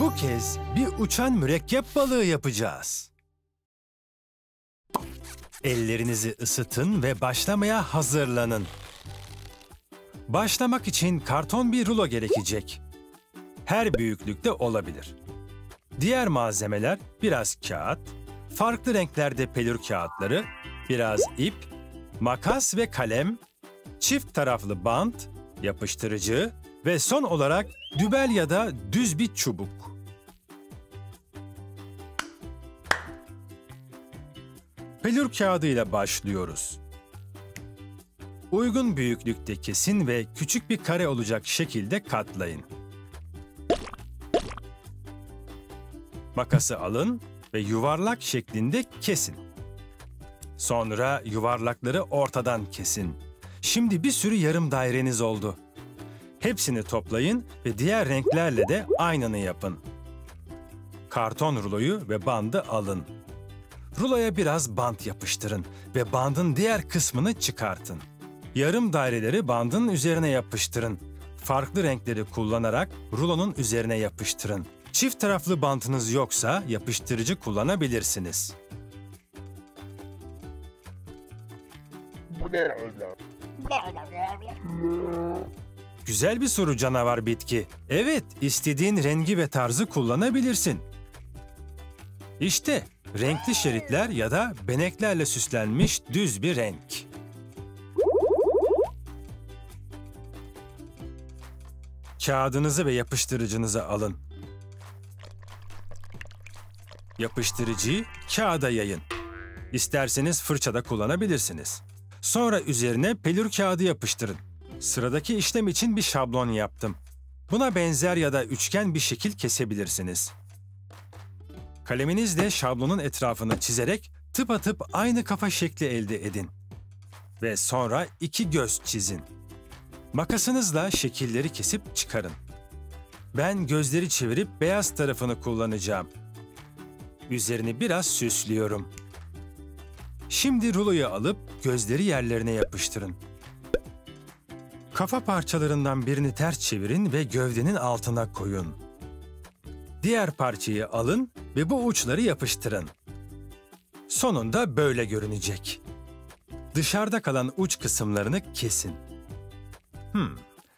Bu kez bir uçan mürekkep balığı yapacağız. Ellerinizi ısıtın ve başlamaya hazırlanın. Başlamak için karton bir rulo gerekecek. Her büyüklükte olabilir. Diğer malzemeler biraz kağıt, farklı renklerde pelür kağıtları, biraz ip, makas ve kalem, çift taraflı bant, yapıştırıcı ve son olarak dübel ya da düz bir çubuk. Pelür kağıdı ile başlıyoruz. Uygun büyüklükte kesin ve küçük bir kare olacak şekilde katlayın. Makası alın ve yuvarlak şeklinde kesin. Sonra yuvarlakları ortadan kesin. Şimdi bir sürü yarım daireniz oldu. Hepsini toplayın ve diğer renklerle de aynını yapın. Karton ruloyu ve bandı alın. Ruloya biraz bant yapıştırın ve bandın diğer kısmını çıkartın. Yarım daireleri bandın üzerine yapıştırın. Farklı renkleri kullanarak rulonun üzerine yapıştırın. Çift taraflı bantınız yoksa yapıştırıcı kullanabilirsiniz. Güzel bir soru canavar bitki. Evet, istediğin rengi ve tarzı kullanabilirsin. İşte renkli şeritler ya da beneklerle süslenmiş düz bir renk. Kağıdınızı ve yapıştırıcınızı alın. Yapıştırıcıyı kağıda yayın. İsterseniz fırçada kullanabilirsiniz. Sonra üzerine pelür kağıdı yapıştırın. Sıradaki işlem için bir şablon yaptım. Buna benzer ya da üçgen bir şekil kesebilirsiniz. Kaleminizle şablonun etrafını çizerek tıpatıp aynı kafa şekli elde edin. Ve sonra iki göz çizin. Makasınızla şekilleri kesip çıkarın. Ben gözleri çevirip beyaz tarafını kullanacağım. Üzerini biraz süslüyorum. Şimdi ruloyu alıp gözleri yerlerine yapıştırın. Kafa parçalarından birini ters çevirin ve gövdenin altına koyun. Diğer parçayı alın ve bu uçları yapıştırın. Sonunda böyle görünecek. Dışarıda kalan uç kısımlarını kesin. Hmm,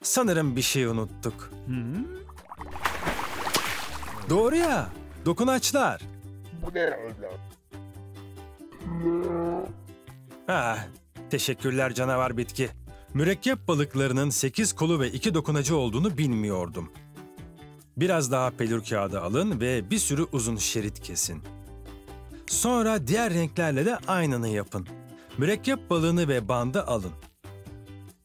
sanırım bir şey unuttuk. Doğru ya, dokunaçlar. Ah, teşekkürler canavar bitki. Mürekkep balıklarının 8 kolu ve 2 dokunacı olduğunu bilmiyordum. Biraz daha pelür kağıdı alın ve bir sürü uzun şerit kesin. Sonra diğer renklerle de aynını yapın. Mürekkep balığını ve bandı alın.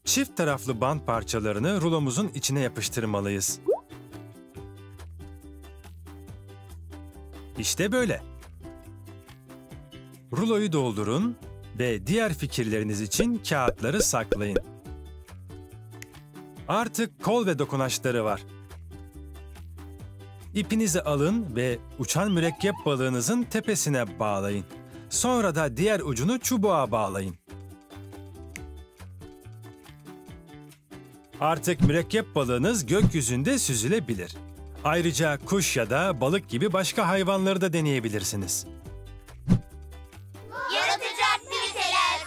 Çift taraflı bant parçalarını rulomuzun içine yapıştırmalıyız. İşte böyle. Ruloyu doldurun ve diğer fikirleriniz için kağıtları saklayın. Artık kol ve dokunaçları var. İpinizi alın ve uçan mürekkep balığınızın tepesine bağlayın. Sonra da diğer ucunu çubuğa bağlayın. Artık mürekkep balığınız gökyüzünde süzülebilir. Ayrıca kuş ya da balık gibi başka hayvanları da deneyebilirsiniz. Yaratıcı aktiviteler.